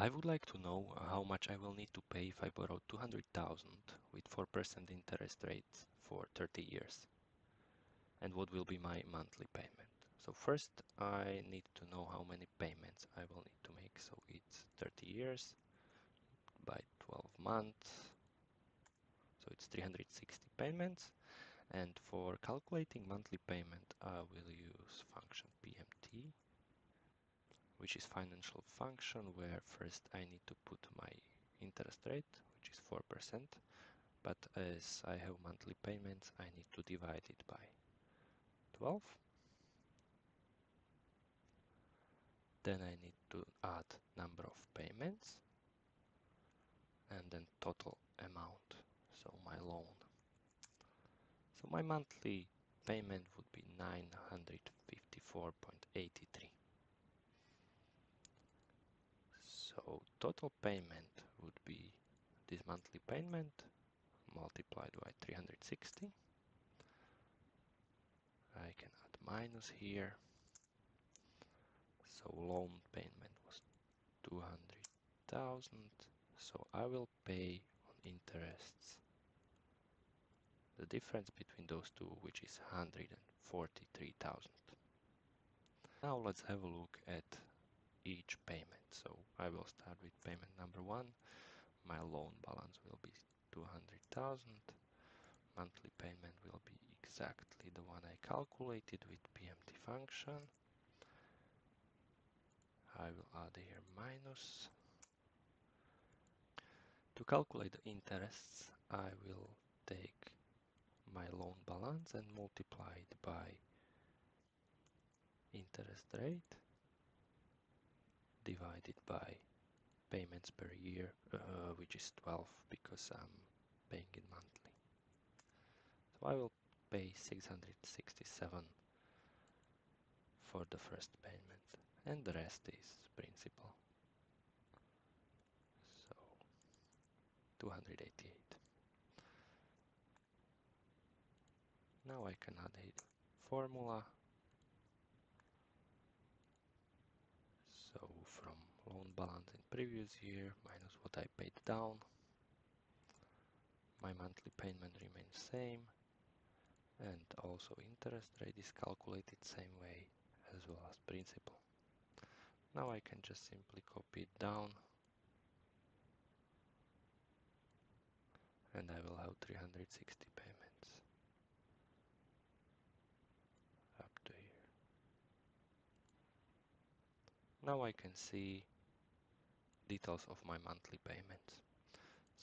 I would like to know how much I will need to pay if I borrow 200,000 with 4% interest rate for 30 years and what will be my monthly payment. So first I need to know how many payments I will need to make. So it's 30 years by 12 months. So it's 360 payments. And for calculating monthly payment, I will use function PMT, which is financial function where first I need to put my interest rate, which is 4%. But as I have monthly payments, I need to divide it by 12 then I need to add number of payments and then total amount so my loan. So my monthly payment would be 954.83 so total payment would be this monthly payment multiplied by 360 I can add minus here. So loan payment was 200,000. So I will pay on interests the difference between those two, which is 143,000. Now let's have a look at each payment. So I will start with payment number one. My loan balance will be 200,000 monthly payment will be exactly the one I calculated with PMT function. I will add here minus. To calculate the interests, I will take my loan balance and multiply it by interest rate divided by payments per year, uh, which is 12 because I'm paying it monthly. So I will pay 667 for the first payment and the rest is principal. So 288. Now I can add a formula. So from loan balance in previous year minus what I paid down, my monthly payment remains same and also interest rate is calculated same way as well as principal. Now I can just simply copy it down and I will have 360 payments up to here. Now I can see details of my monthly payments.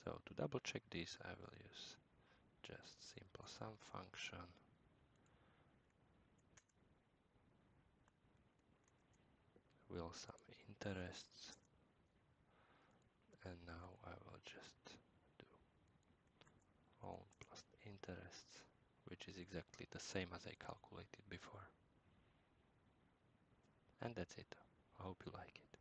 So to double check this I will use just simple sum function. Will sum interests. And now I will just do loan plus interests which is exactly the same as I calculated before. And that's it. I hope you like it